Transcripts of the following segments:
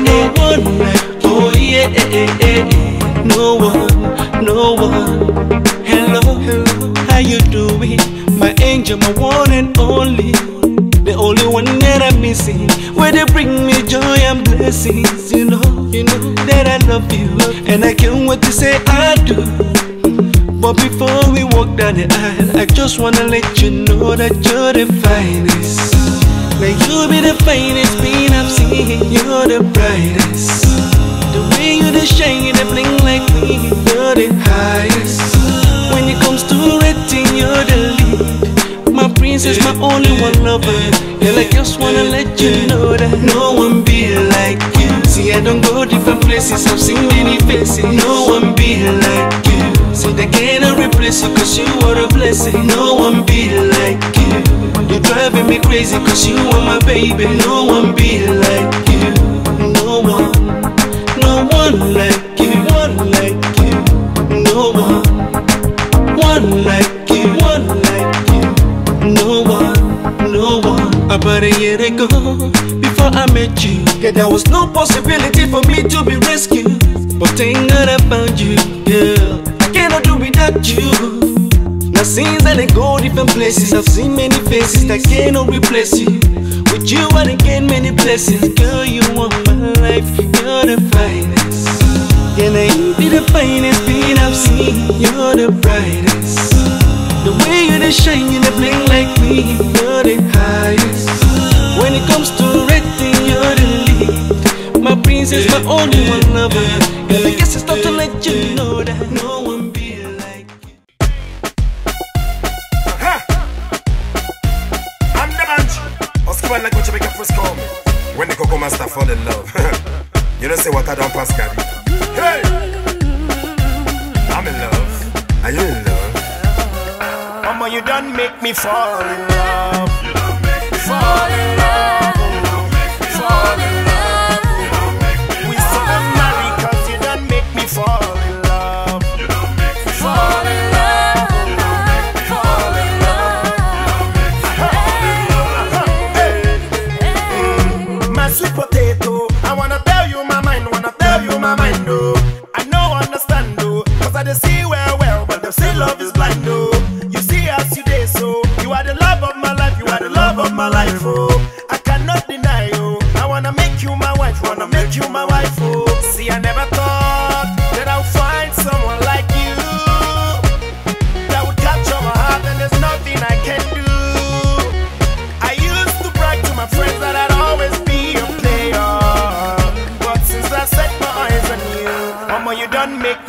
no one. Oh yeah, no one, no one. Hello, hello, how you doing? My angel, my one and only. The only one that I'm missing. Where they bring me joy and blessings. You know, you know that I love you. And I can't wait to say I do. But before we walk down the aisle, I just wanna let you know that you're the finest. May you be the finest Seen. You're the brightest. The way you the shine, the bling like me. You're the highest. When it comes to rating, you're the lead. My princess, my only one lover. And I just wanna let you know that no one be like you. See, I don't go different places, I've seen many faces. No one be like you. See, they cannot replace you, cause you are a blessing. No one be like you. Driving me crazy, cause you are my baby. No one be like you. No one, no one like you. One like you. No one, one like you. One like you. No one, no one. About a year ago, before I met you, yeah, there was no possibility for me to be rescued. But thank God I found you, girl. I cannot do without you. Now since I done go different places, I've seen many faces that cannot replace you. With you, I gain many blessings. Girl, you want my life, you're the finest. Can I be the finest being I've seen? You're the brightest. The way you the shine, you the bling like me. You're the highest. When it comes to rating, you're the lead. My princess, my only one lover. And I guess it's time to let you know that Oscar like you make a first call me. When the Koko Master fall in love. you don't say what I don't pass, Gabby. Hey! I'm in love. Are you in love? Mama, you done make me fall in love.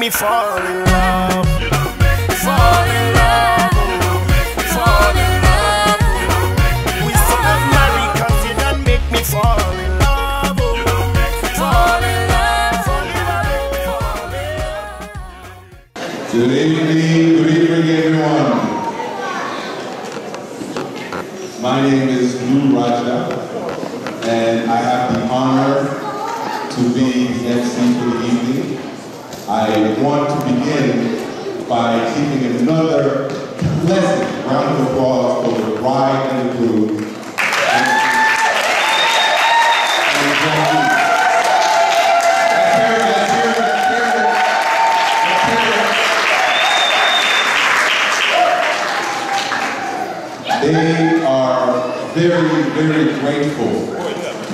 Me fall in love. Fall in love. Fall in love. We still not married 'cause you done make me fall in love. Fall in love. Fall in love. Fall in love. Good evening, good evening, everyone. My name is Lou Raja, and I have the honor to be the MC for the evening. I want to begin by giving another pleasant round of applause for the bride and the groom. They are very, very grateful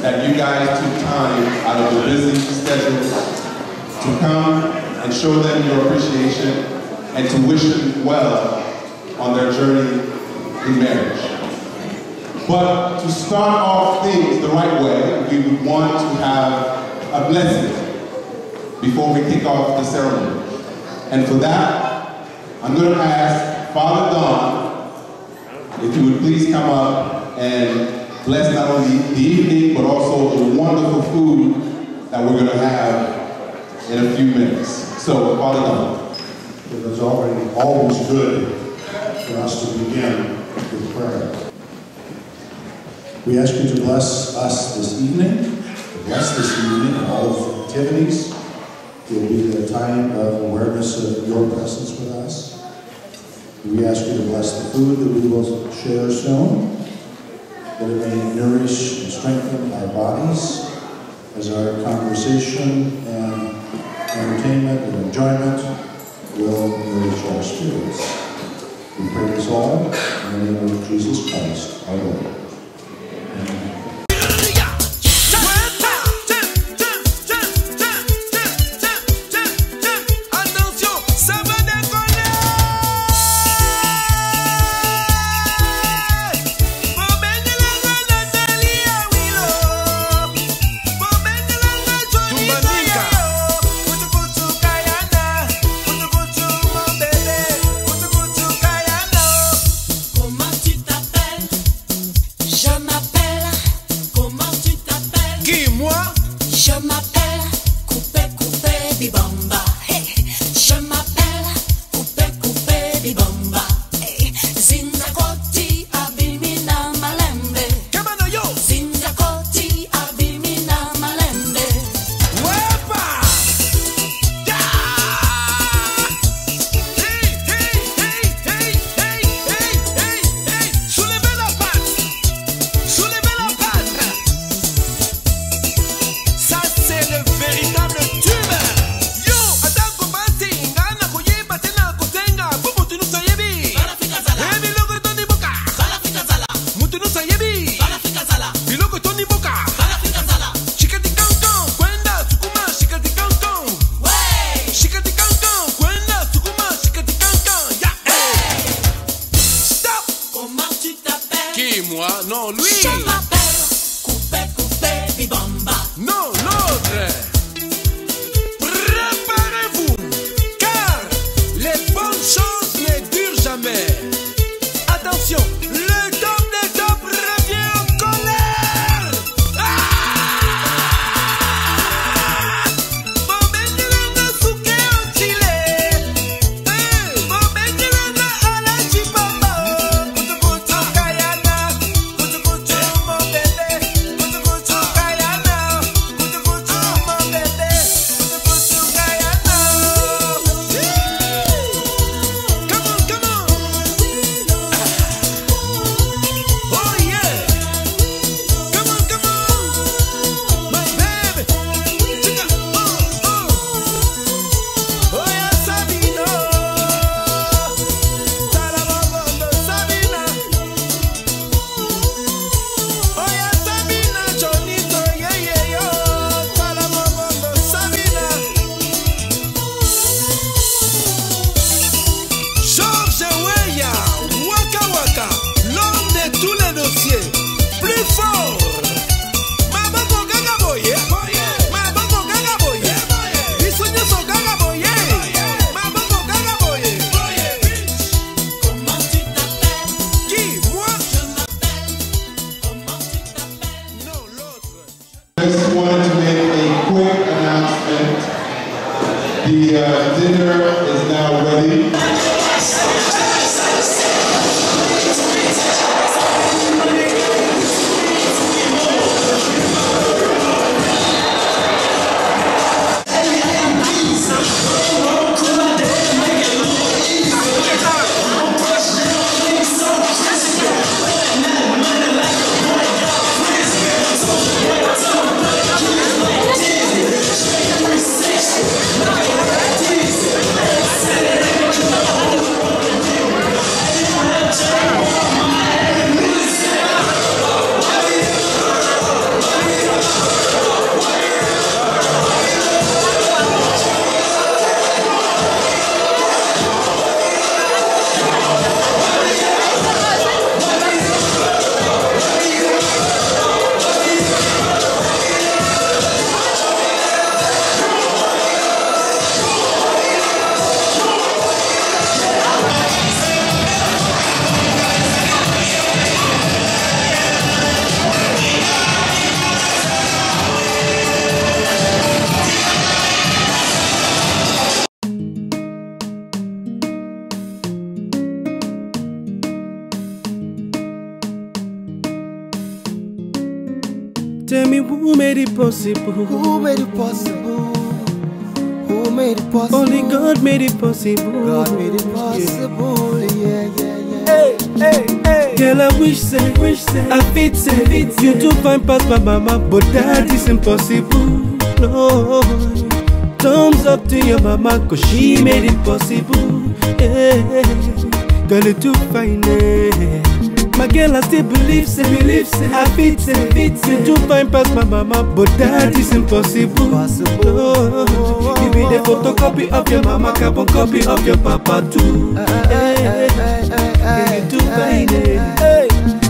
that you guys took time out of your busy schedules to come and show them your appreciation and to wish them well on their journey in marriage. But to start off things the right way, we would want to have a blessing before we kick off the ceremony. And for that, I'm going to ask Father Don if you would please come up and bless not only the evening, but also the wonderful food that we're going to have in a few minutes. So Father, and. It is already always good for us to begin with prayer. We ask you to bless us this evening, bless this evening and all of the activities. It will be a time of awareness of your presence with us. We ask you to bless the food that we will share soon, that it may nourish and strengthen our bodies as our conversation and entertainment and enjoyment will nourish our spirits. We pray this all in the name of Jesus Christ, our Lord. possible? Who made it possible? Who made it possible? Only God made it possible. God made it possible. Yeah, yeah, yeah. Hey, hey, hey. Girl, I wish say, wish say, I fit say, fit say. You do fine pass my mama, but that is impossible. No. Thumbs up to your mama, cause she made it possible. Yeah. Girl, you two fine. it. My girl, I still believe, say, believe, say, I fit say, fit say, you too fine past my mama, but that is impossible. No, you be the photocopy of your mama, carbon copy of your papa too. Yeah. Girl, you too fine. Yeah. Hey,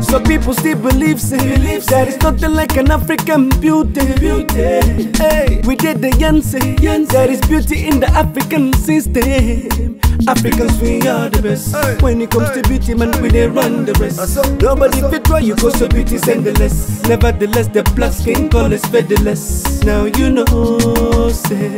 so people still believe, say, believe that it's nothing like an African beauty. Beauty. Hey, we did the yan say, there is beauty in the African system. Africans, we are the best. When it comes to beauty, man, we they run the rest. Nobody fit try you, cause so beauty's endless. Nevertheless, the black skin color's featherless. Now you know, say,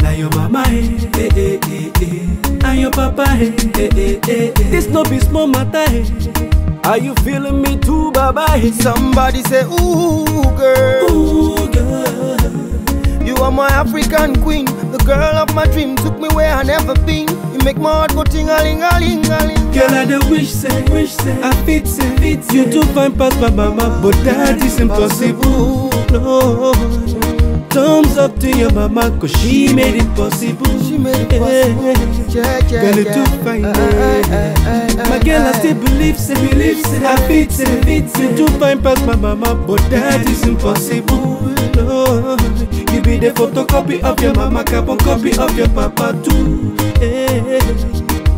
now your mama, eh, eh, eh, eh, eh. and your papa, eh, eh, eh, eh, eh. This no be small matter. eh. Are you feeling me too, baba? Somebody say, Ooh, girl, Ooh, girl. you are my African queen. The girl of my dream took me where I never been. You make my heart go ting a ling a ling a ling. Girl, I the wish say, wish say, I fit say, fit you too fine past my mama, but that is impossible. No, thumbs up to your mama, cause she made it possible. She made it possible. Yeah, yeah, Girl, you yeah. too fine. Uh, uh, uh, My girl, I still believe, say, believe, say, I fit say, fit say, too fine past my mama, but that is impossible. No, you be the photocopy of your mama, carbon copy of your papa too.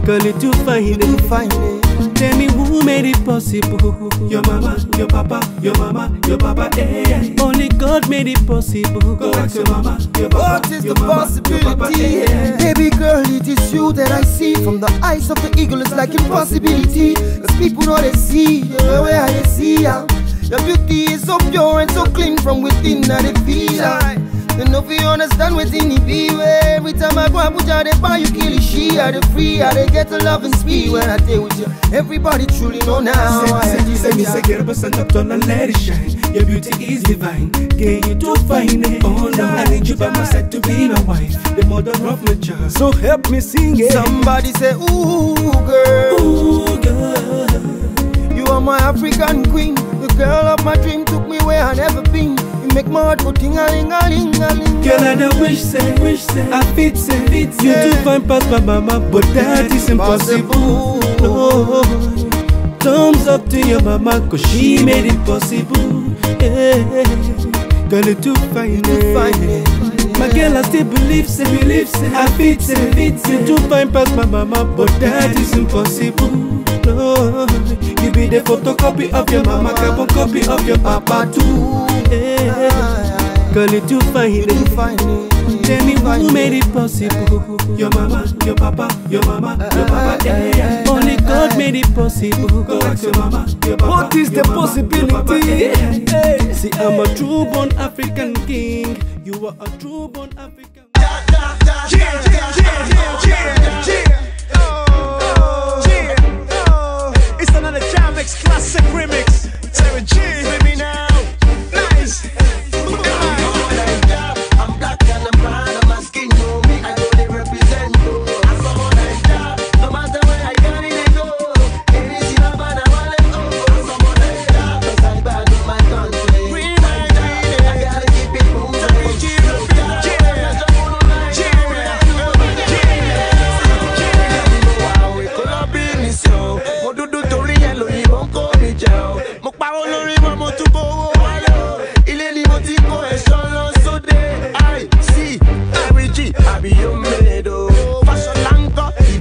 Girl, you too fine. Find it. Tell me who made it possible? Your mama, your papa, your mama, your papa, eh. Only God made it possible. Go ask your mama, your papa, What is your the mama, possibility? Your papa, eh. Baby girl, it is you that I see From the eyes of the eagle, it's like impossibility Cause people know they see the way I see ya Your beauty is so pure and so clean from within I they feel ya You know if you understand within it be way Every time I go and put out the bar, you kill she I they free, I they get a love and speed When I stay with you, everybody truly know now Say, say, say, me say, get up and stand up, turn and let it shine. Your beauty is divine. Get you too fine? Oh no, I need you by my side to be my wife, the mother of my child. So help me sing it. Somebody say, ooh girl Ooh, girl. You are my African queen. The girl of my dream took me where I never been. Make my heart go ting a ling a ling a ling. Girl, I the wish say, wish say, I fit say, fit you too fine past my mama, but that is impossible. No, thumbs up to your mama, cause she made it possible. Yeah, girl, you too fine, eh. fine, eh. My girl, I still believe, say, believe, say, I fit say, fit say, too fine past my mama, but that is impossible. No, you be the photocopy of your mama, carbon copy of your papa too. Yeah, girl, you too fine, You eh. find it. Tell me who made it possible? Your mama, your papa, your mama, your papa. eh. Only God made it possible. Go ask your mama, your papa. What is the your mama, your papa, possibility? eh. Hey. See, I'm a true born African king. You are a true born African. King. It's another Jamix classic remix. Sarah G. Let me now.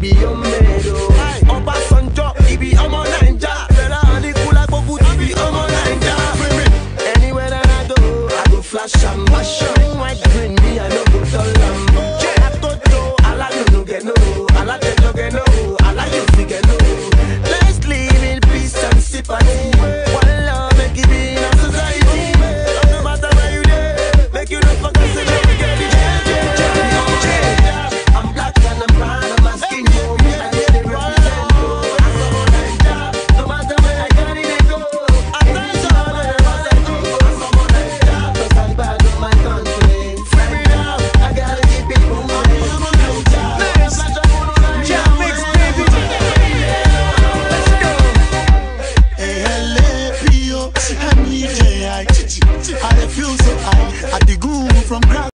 Ibi yóò